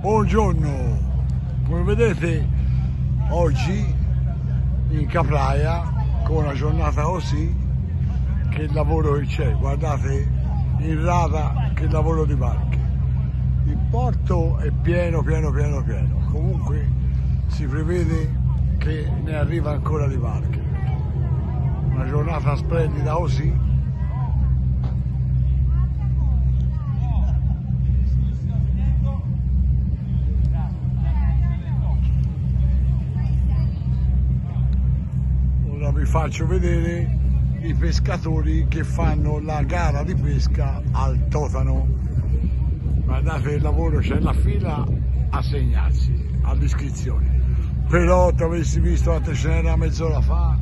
Buongiorno, come vedete oggi in Capraia con una giornata così che lavoro che c'è, guardate in rada che lavoro di barche. Il porto è pieno, pieno, pieno, pieno, comunque si prevede che ne arriva ancora di barche. Una giornata splendida così vi faccio vedere i pescatori che fanno la gara di pesca al totano. Guardate il lavoro c'è la fila a segnarsi all'iscrizione. Però ti avessi visto la ce n'era mezz'ora fa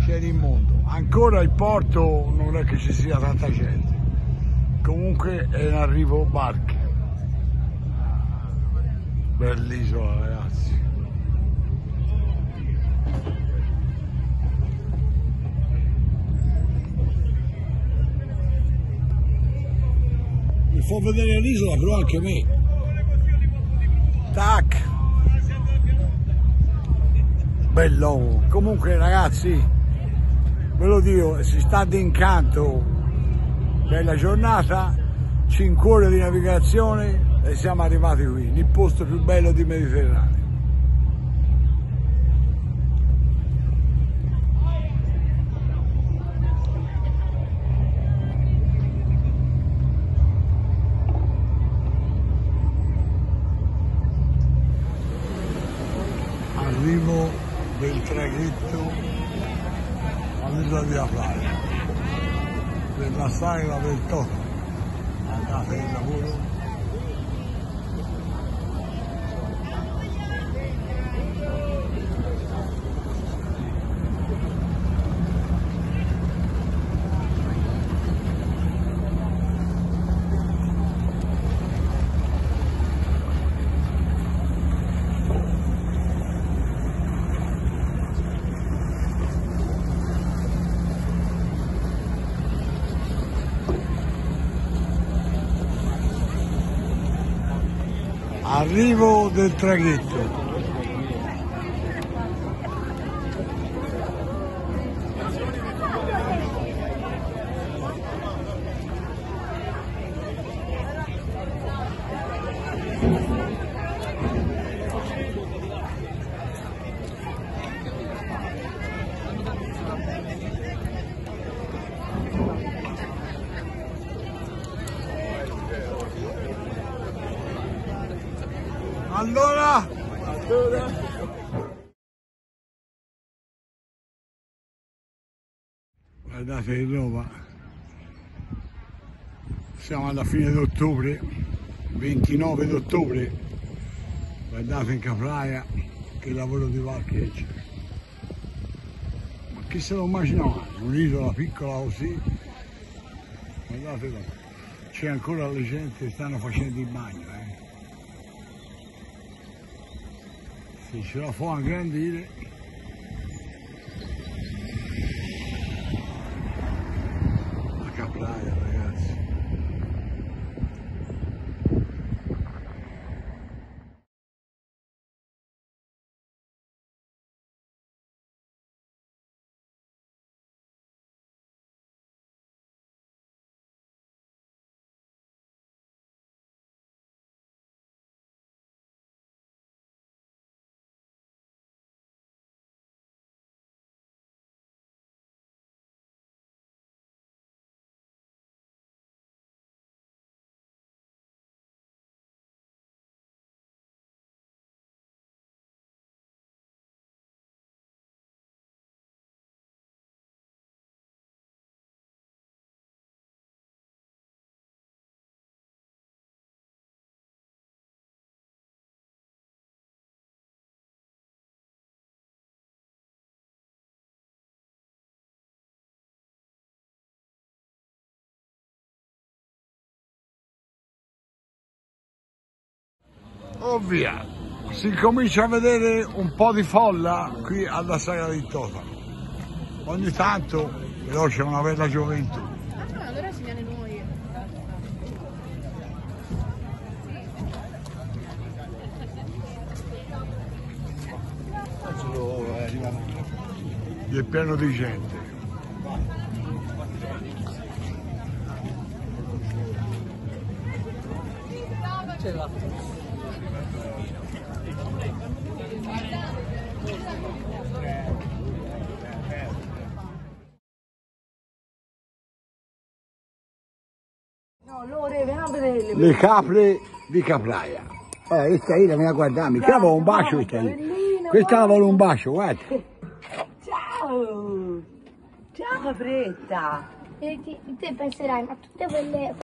c'era immondo ancora il porto non è che ci sia tanta gente. Comunque è in arrivo barche. Bell'isola ragazzi fa vedere l'isola però anche me. Tac. Bello comunque ragazzi ve lo dico si sta d'incanto. Bella giornata 5 ore di navigazione e siamo arrivati qui nel posto più bello di Mediterraneo all'isola di Aplaia per la sagra del Toto andate in lavoro arrivo del traghetto Allora, allora. Guardate che roba. Siamo alla fine d'ottobre, 29 d'ottobre. Guardate in Capraia che lavoro di parcheggio. Ma chi se lo immaginava? Un'isola piccola così. Guardate là. C'è ancora le gente che stanno facendo il bagno. Eh. Se ce la fa ingrandire la Oh via, Si comincia a vedere un po' di folla qui alla Sagra di Tota. Ogni tanto però c'è una bella gioventù. Ah, allora si viene noi. È pieno di gente. Ce l'ha. Le capre di Capraia. Eh, questa io la viene a guardare, mi chiama un bacio questa. Bellina, Questa la vuole un bacio, guarda. Ciao! Ciao capretta! E ti, te penserai, ma tutte quelle